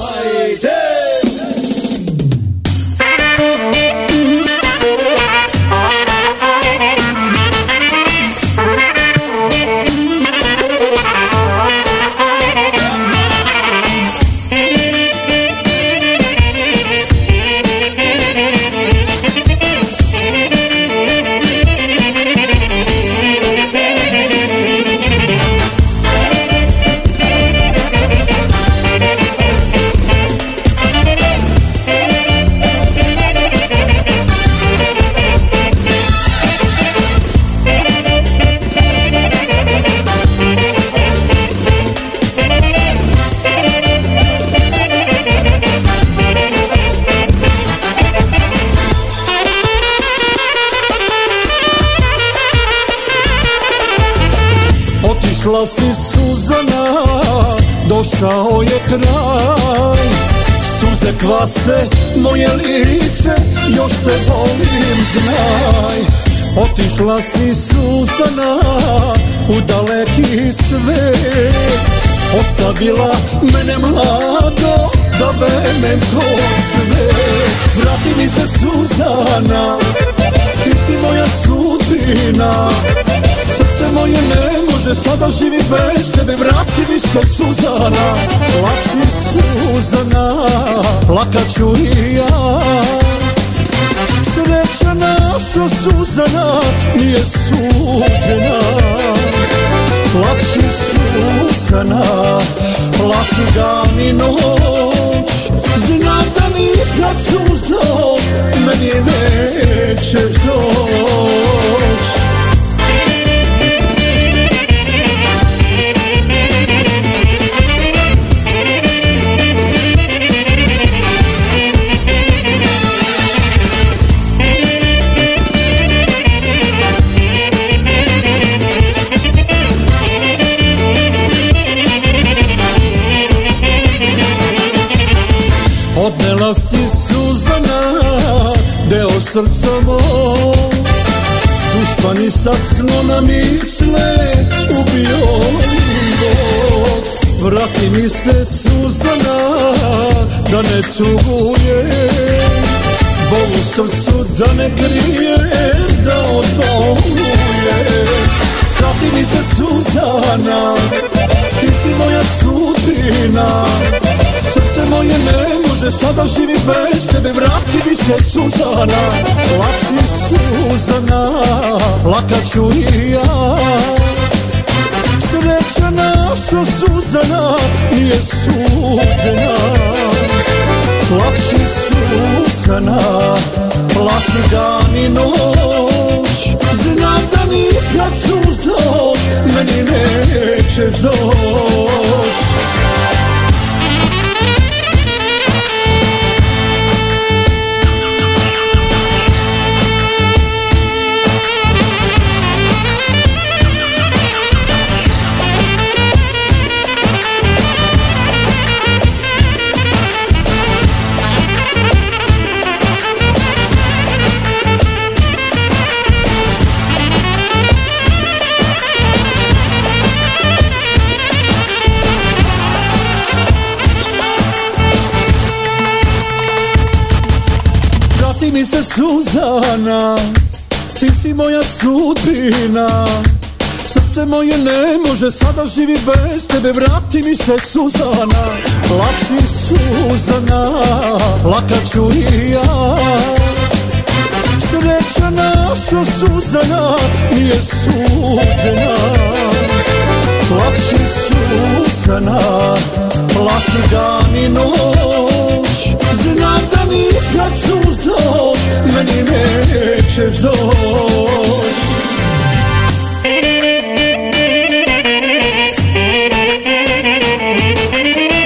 Haydi! Otišla si Suzana, došao je kraj. Suze kvase moje lice, još te volim znaj. Otišla si Suzana, u daleki svet. Ostavila mene mlado, da venem to sve. Vrati mi se Suzana, ti si moja sudbina Srce moje ne može sada živi bez tebe Vrati mi se Suzana. Plači Suzana Plakat ću i ja. Sreća naša Suzana Nije suđena. Plači Suzana Plači dan i noć. Znam da nikad Suzo Meni nećeš Odnela si Suzana, deo srca moj. Dušmani sad zlo misle, ubio Bog Vrati mi se Suzana, da ne tugujem. Bol u srcu da ne krijem, da odbolujem. Vrati mi se Suzana, ti si moja sudbina Srce moje ne može sada živi bez tebe Vrati mi se Suzana. Plači Suzana Plakat ću i ja. Sreća naša Suzana Nije suđena. Plači Suzana Plači dan i noć. Znam da nikad Suzo Meni nećeš doć se Suzana Ti si moja sudbina. Srce moje ne može sada živi bez tebe Vrati mi se Suzana. Plači Suzana Plakat ću i ja. Sreća naša Suzana Nije suđena. Plači Suzana Plači dan i noć. Znam da nikad Suzo είναι ψευδός Thank